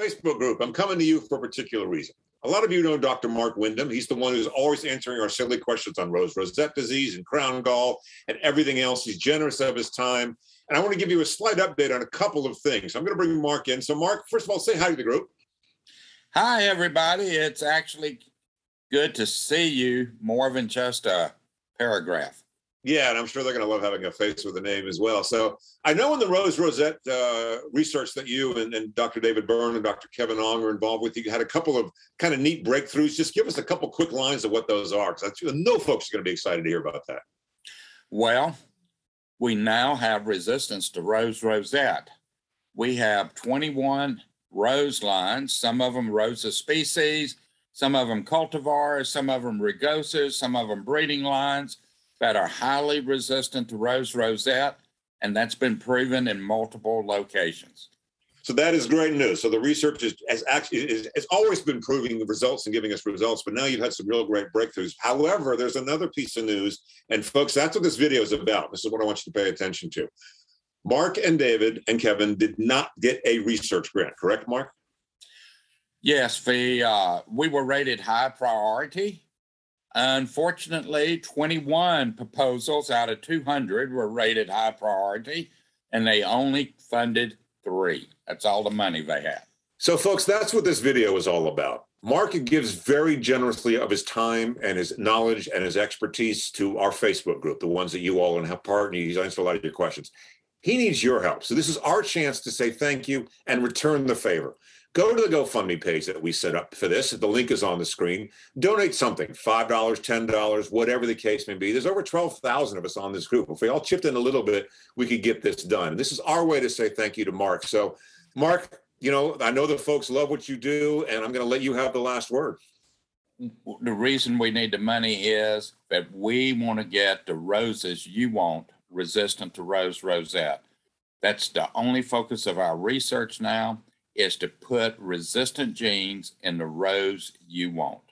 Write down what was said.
Facebook group, I'm coming to you for a particular reason. A lot of you know Dr. Mark Windham. He's the one who's always answering our silly questions on rose rosette disease and crown gall and everything else. He's generous of his time. And I want to give you a slight update on a couple of things. I'm going to bring Mark in. So, Mark, first of all, say hi to the group. Hi, everybody. It's actually good to see you more than just a paragraph. Yeah, and I'm sure they're going to love having a face with a name as well. So I know in the Rose Rosette uh, research that you and, and, Dr. David Byrne and Dr. Kevin Ong are involved with. You had a couple of kind of neat breakthroughs. Just give us a couple quick lines of what those are, because no folks are going to be excited to hear about that. Well, we now have resistance to Rose Rosette. We have 21 rose lines, some of them Rosa species, some of them cultivars, some of them rugoses, some of them breeding lines that are highly resistant to rose rosette, and that's been proven in multiple locations. So that is great news. So the research is has actually is, has always been proving the results and giving us results, but now you've had some real great breakthroughs. However, there's another piece of news, and folks, that's what this video is about. This is what I want you to pay attention to. Mark and David and Kevin did not get a research grant, correct, Mark? Yes, the uh, we were rated high priority Unfortunately, 21 proposals out of 200 were rated high priority, and they only funded three. That's all the money they had. So, folks, that's what this video is all about. Mark gives very generously of his time and his knowledge and his expertise to our Facebook group, the ones that you all have part, he's answered a lot of your questions. He needs your help. So, this is our chance to say thank you and return the favor go to the GoFundMe page that we set up for this. The link is on the screen. Donate something $5, $10, whatever the case may be. There's over 12,000 of us on this group. If we all chipped in a little bit, we could get this done. And This is our way to say thank you to Mark. So, Mark, you know, I know the folks love what you do, and I'm going to let you have the last word. The reason we need the money is that we want to get the roses you want resistant to rose rosette. That's the only focus of our research now is to put resistant genes in the rows you want.